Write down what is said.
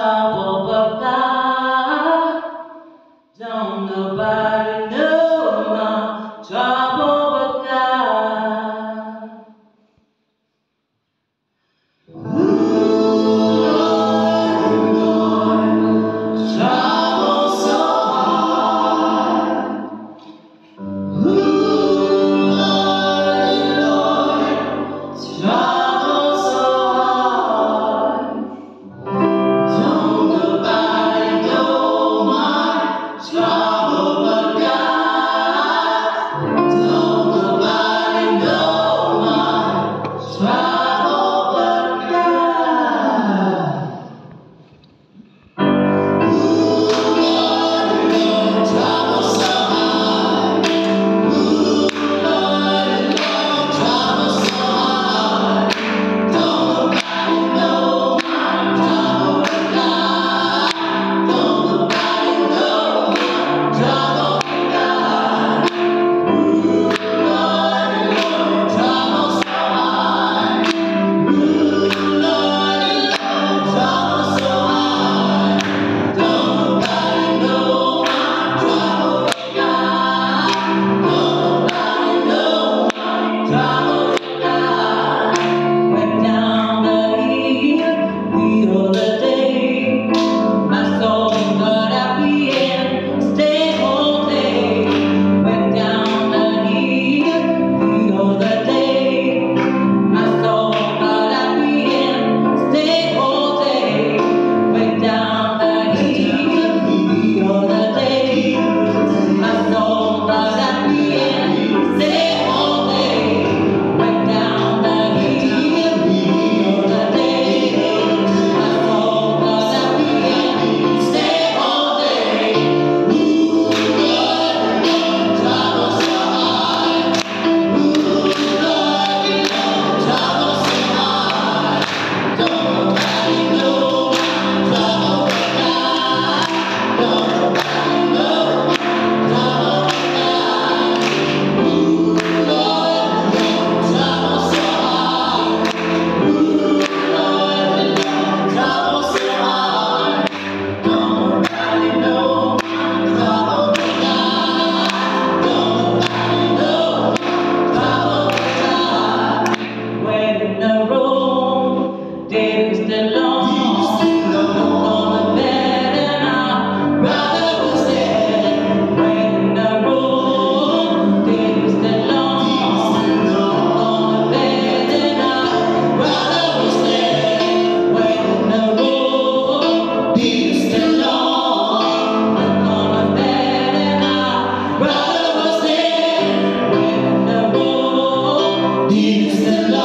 Abu Bakr is the Lord.